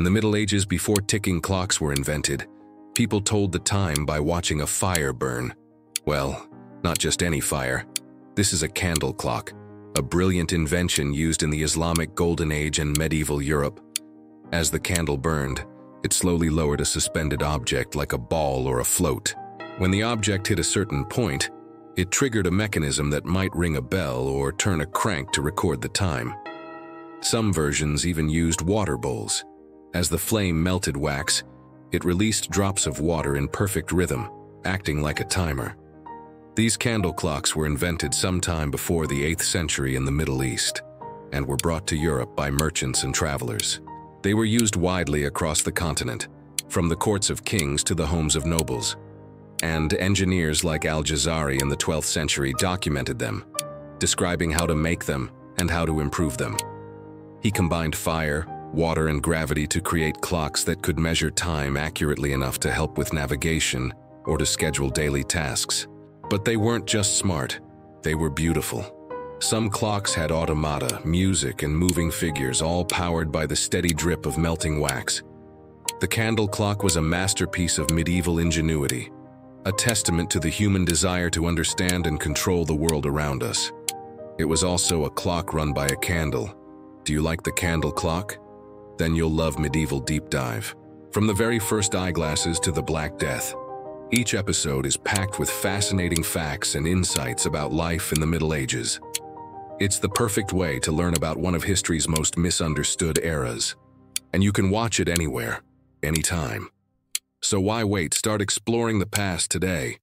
In the Middle Ages, before ticking clocks were invented, people told the time by watching a fire burn. Well, not just any fire. This is a candle clock, a brilliant invention used in the Islamic Golden Age and medieval Europe. As the candle burned, it slowly lowered a suspended object like a ball or a float. When the object hit a certain point, it triggered a mechanism that might ring a bell or turn a crank to record the time. Some versions even used water bowls. As the flame melted wax, it released drops of water in perfect rhythm, acting like a timer. These candle clocks were invented sometime before the 8th century in the Middle East and were brought to Europe by merchants and travelers. They were used widely across the continent, from the courts of kings to the homes of nobles. And engineers like Al-Jazari in the 12th century documented them, describing how to make them and how to improve them. He combined fire, water, and gravity to create clocks that could measure time accurately enough to help with navigation or to schedule daily tasks. But they weren't just smart, they were beautiful. Some clocks had automata, music, and moving figures, all powered by the steady drip of melting wax. The candle clock was a masterpiece of medieval ingenuity, a testament to the human desire to understand and control the world around us. It was also a clock run by a candle. Do you like the candle clock? Then you'll love Medieval Deep Dive. From the very first eyeglasses to the Black Death, each episode is packed with fascinating facts and insights about life in the Middle Ages. It's the perfect way to learn about one of history's most misunderstood eras. And you can watch it anywhere, anytime. So why wait? Start exploring the past today.